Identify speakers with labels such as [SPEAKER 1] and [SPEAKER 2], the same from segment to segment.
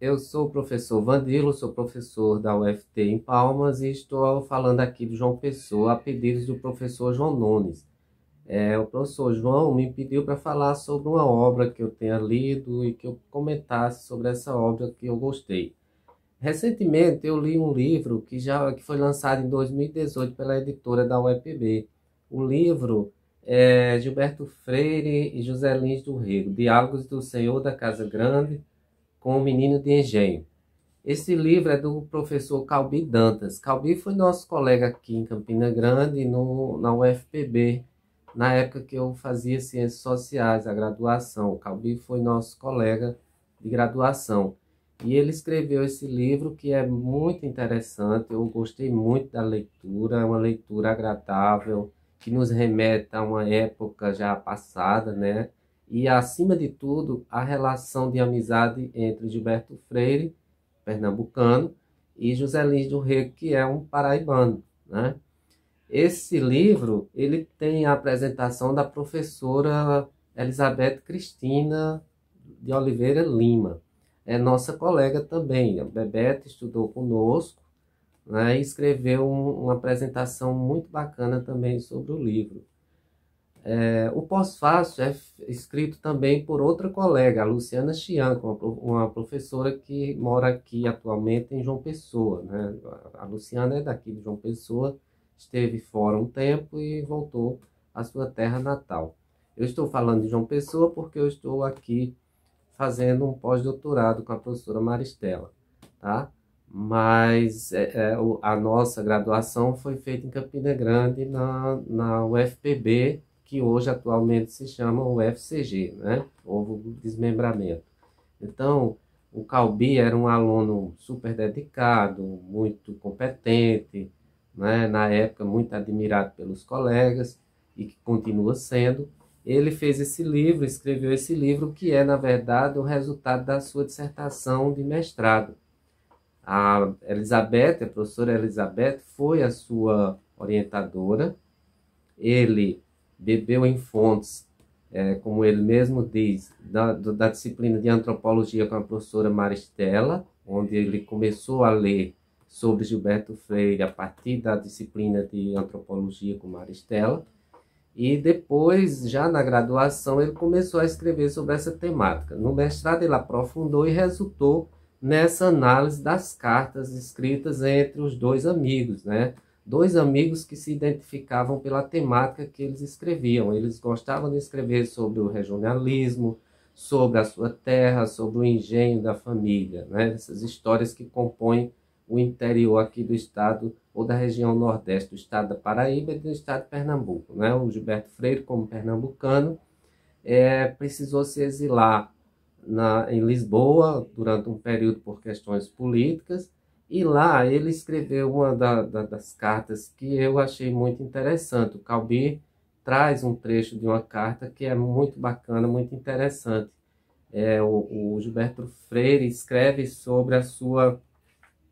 [SPEAKER 1] Eu sou o professor Vandilo, sou professor da UFT em Palmas e estou falando aqui do João Pessoa a pedidos do professor João Nunes. É, o professor João me pediu para falar sobre uma obra que eu tenha lido e que eu comentasse sobre essa obra que eu gostei. Recentemente eu li um livro que já que foi lançado em 2018 pela editora da UEPB. O livro é Gilberto Freire e José Lins do Rego, Diálogos do Senhor da Casa Grande com o Menino de Engenho. Esse livro é do professor Calbi Dantas. Calbi foi nosso colega aqui em Campina Grande, no, na UFPB, na época que eu fazia Ciências Sociais, a graduação. Calbi foi nosso colega de graduação. E ele escreveu esse livro que é muito interessante, eu gostei muito da leitura, é uma leitura agradável, que nos remete a uma época já passada, né? E, acima de tudo, a relação de amizade entre Gilberto Freire, pernambucano, e José Lins do Rego, que é um paraibano, né? Esse livro, ele tem a apresentação da professora Elizabeth Cristina de Oliveira Lima. É nossa colega também. A Bebete estudou conosco né, e escreveu um, uma apresentação muito bacana também sobre o livro. É, o pós-fácil é escrito também por outra colega, a Luciana Chian, uma professora que mora aqui atualmente em João Pessoa. Né? A Luciana é daqui de João Pessoa, esteve fora um tempo e voltou à sua terra natal. Eu estou falando de João Pessoa porque eu estou aqui fazendo um pós-doutorado com a professora Maristela, tá? Mas é, é, a nossa graduação foi feita em Campina Grande, na, na UFPB, que hoje atualmente se chama UFCG, né? Houve desmembramento. Então, o Calbi era um aluno super dedicado, muito competente, né? na época muito admirado pelos colegas e que continua sendo. Ele fez esse livro, escreveu esse livro, que é, na verdade, o resultado da sua dissertação de mestrado. A Elizabeth, a professora Elizabeth, foi a sua orientadora. Ele bebeu em fontes, é, como ele mesmo diz, da, da disciplina de antropologia com a professora Maristela, onde ele começou a ler sobre Gilberto Freire a partir da disciplina de antropologia com Maristela. E depois, já na graduação, ele começou a escrever sobre essa temática. No mestrado, ele aprofundou e resultou nessa análise das cartas escritas entre os dois amigos, né? Dois amigos que se identificavam pela temática que eles escreviam. Eles gostavam de escrever sobre o regionalismo, sobre a sua terra, sobre o engenho da família, né? essas histórias que compõem o interior aqui do estado ou da região nordeste do estado da Paraíba e do estado de Pernambuco. Né? O Gilberto Freire, como pernambucano, é, precisou se exilar na, em Lisboa durante um período por questões políticas e lá ele escreveu uma da, da, das cartas que eu achei muito interessante. O Calbi traz um trecho de uma carta que é muito bacana, muito interessante. É, o, o Gilberto Freire escreve sobre a sua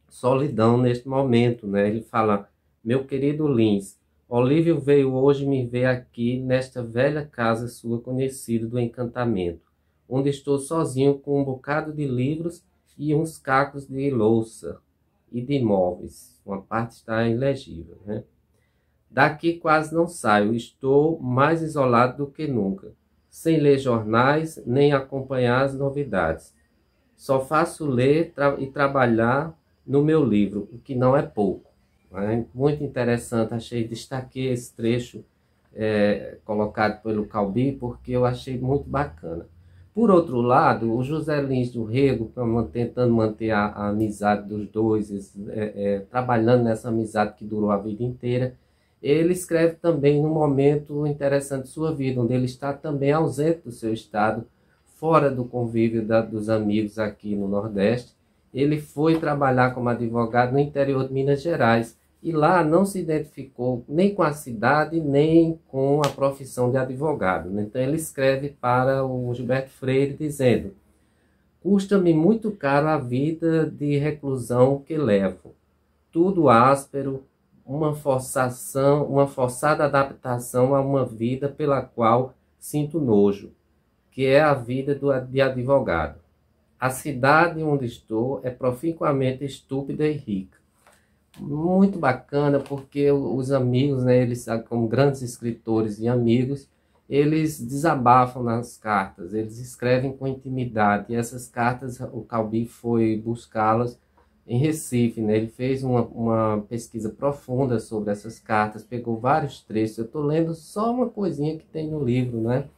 [SPEAKER 1] solidão neste momento. Né? Ele fala: Meu querido Lins, Olívio veio hoje me ver aqui nesta velha casa sua conhecida do encantamento, onde estou sozinho com um bocado de livros e uns cacos de louça e de imóveis. Uma parte está ilegível. Né? Daqui quase não saio, estou mais isolado do que nunca, sem ler jornais nem acompanhar as novidades. Só faço ler tra e trabalhar no meu livro, o que não é pouco. Né? Muito interessante, achei, destaquei esse trecho é, colocado pelo Calbi, porque eu achei muito bacana. Por outro lado, o José Lins do Rego, tentando manter a, a amizade dos dois, é, é, trabalhando nessa amizade que durou a vida inteira, ele escreve também num momento interessante de sua vida, onde ele está também ausente do seu estado, fora do convívio da, dos amigos aqui no Nordeste. Ele foi trabalhar como advogado no interior de Minas Gerais e lá não se identificou nem com a cidade, nem com a profissão de advogado. Né? Então ele escreve para o Gilberto Freire dizendo: Custa-me muito caro a vida de reclusão que levo. Tudo áspero, uma forçação, uma forçada adaptação a uma vida pela qual sinto nojo, que é a vida do, de advogado. A cidade onde estou é proficuamente estúpida e rica. Muito bacana porque os amigos, né, eles como grandes escritores e amigos, eles desabafam nas cartas, eles escrevem com intimidade. E essas cartas, o Calbi foi buscá-las em Recife, né? Ele fez uma, uma pesquisa profunda sobre essas cartas, pegou vários trechos. Eu estou lendo só uma coisinha que tem no livro, né?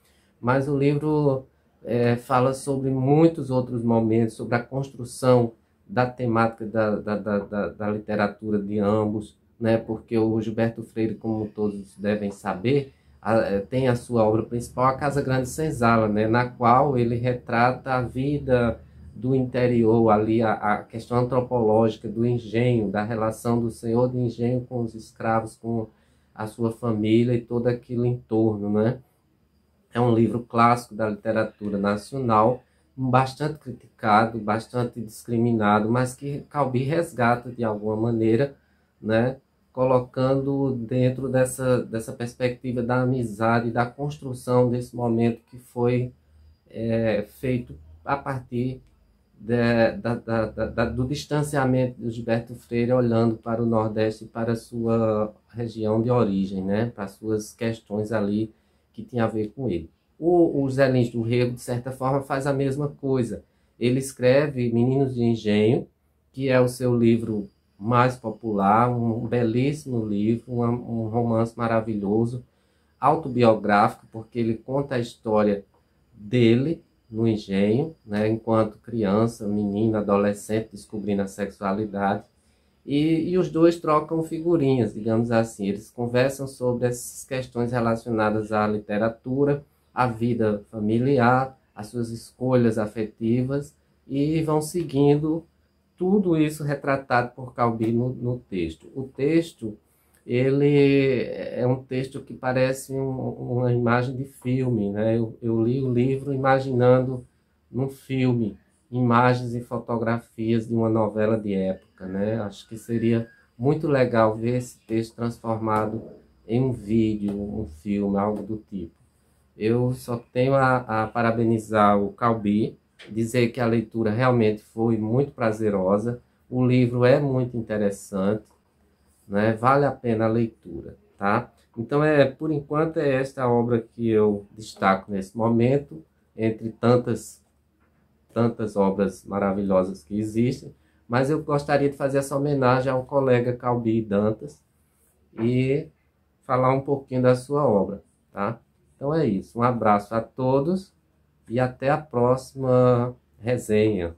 [SPEAKER 1] Mas o livro é, fala sobre muitos outros momentos, sobre a construção da temática da, da, da, da, literatura de ambos, né? Porque o Gilberto Freire, como todos devem saber, a, é, tem a sua obra principal, A Casa Grande Senzala, né? Na qual ele retrata a vida do interior, ali a, a, questão antropológica do engenho, da relação do senhor de engenho com os escravos, com a sua família e todo aquilo em torno, né? É um livro clássico da literatura nacional, bastante criticado, bastante discriminado, mas que Calbi resgata de alguma maneira, né? colocando dentro dessa, dessa perspectiva da amizade, da construção desse momento que foi é, feito a partir da, da, da, do distanciamento de Gilberto Freire olhando para o Nordeste, para a sua região de origem, né? para as suas questões ali que tinha a ver com ele. O, o Zé Lins do Rego, de certa forma, faz a mesma coisa. Ele escreve Meninos de Engenho, que é o seu livro mais popular, um belíssimo livro, um, um romance maravilhoso, autobiográfico, porque ele conta a história dele, no engenho, né, enquanto criança, menina, adolescente, descobrindo a sexualidade. E, e, os dois trocam figurinhas, digamos assim. Eles conversam sobre essas questões relacionadas à literatura, à vida familiar, às suas escolhas afetivas e vão seguindo tudo isso retratado por Calbi no, no texto. O texto ele é um texto que parece um, uma imagem de filme, né? Eu, eu, li o livro imaginando num filme imagens e fotografias de uma novela de época, né? Acho que seria muito legal ver esse texto transformado em um vídeo, um filme, algo do tipo. Eu só tenho a, a parabenizar o Calbi, dizer que a leitura realmente foi muito prazerosa, o livro é muito interessante, né? Vale a pena a leitura, tá? Então, é, por enquanto, é esta obra que eu destaco nesse momento, entre tantas, tantas obras maravilhosas que existem, mas eu gostaria de fazer essa homenagem ao colega Calbi Dantas e falar um pouquinho da sua obra, tá? Então é isso, um abraço a todos e até a próxima resenha.